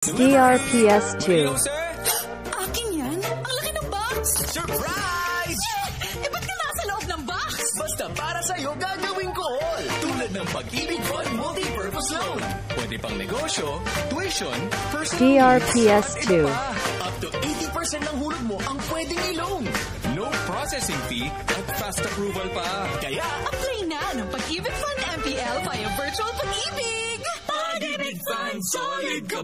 DRPS2. Hello, sir! Akin yan? Ang laki ng box! Surprise! Eh, ba't ka nasa loob ng box? Basta para sa'yo gagawin ko all. Tulad ng Pag-ibig Fund Multi-Purpose Loan. Pwede pang negosyo, tuition, personal DRPS2. needs, iba pa. Up to 80% ng hulog mo ang pwedeng i-loan. No processing fee at fast approval pa. Kaya, Apply na ng Pag-ibig Fund MPL via Virtual Pag-ibig! Solid ka!